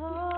Longing,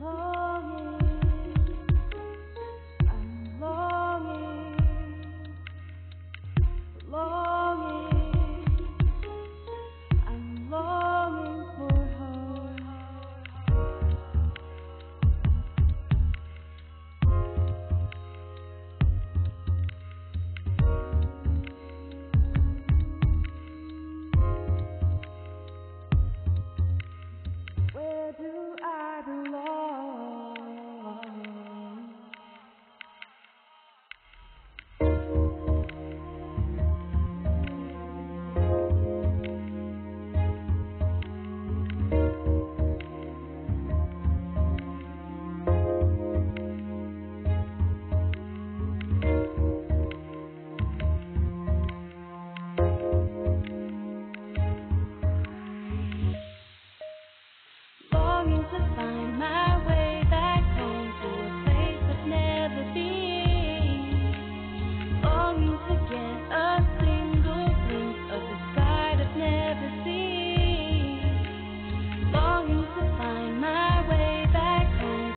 more.